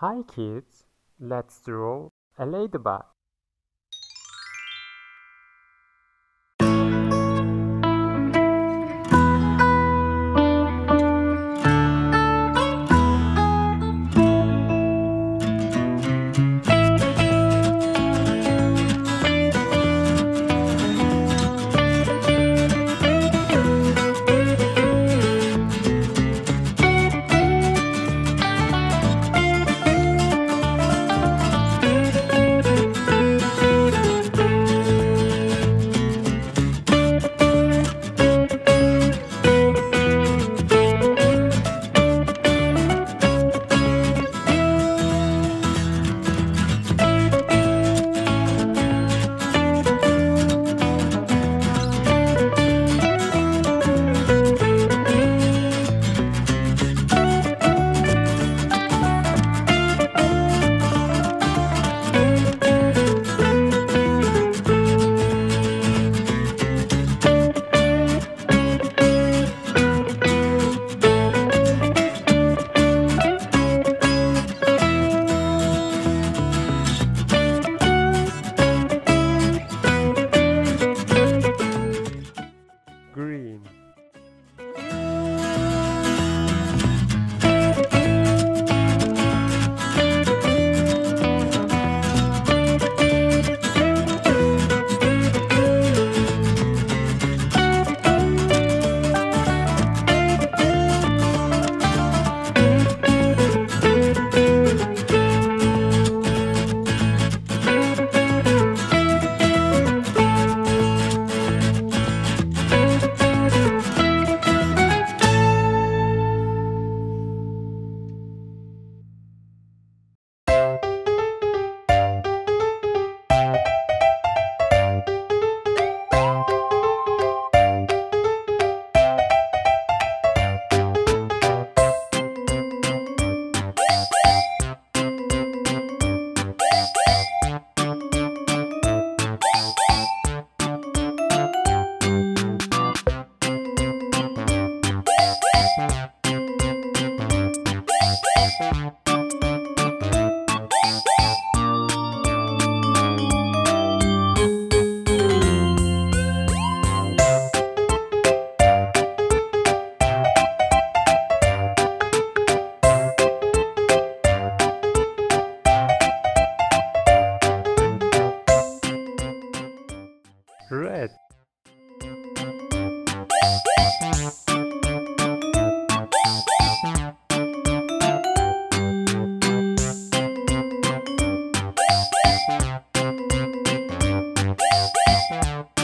Hi kids, let's draw a ladybug. Música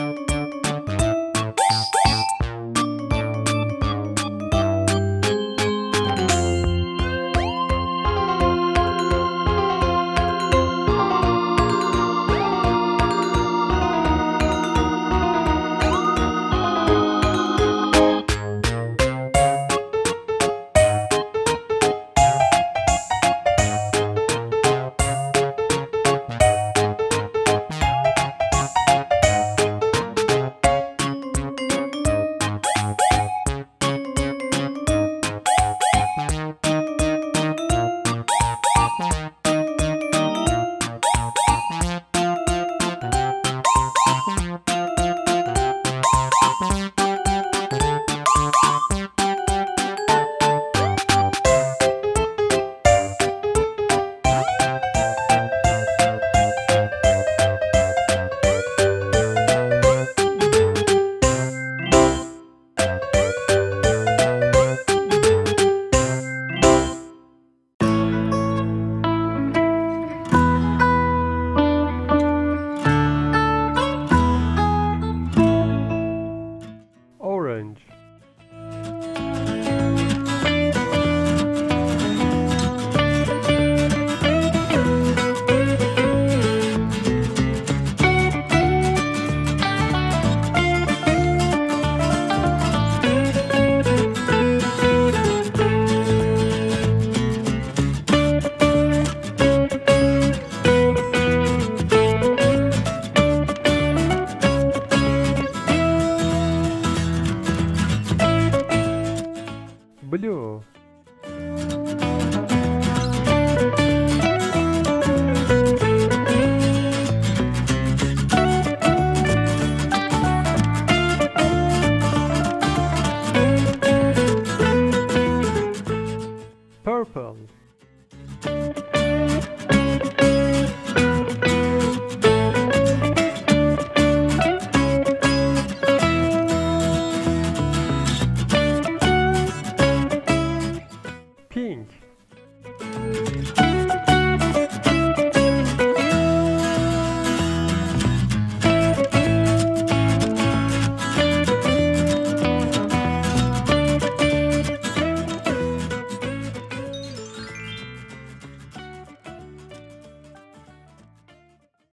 W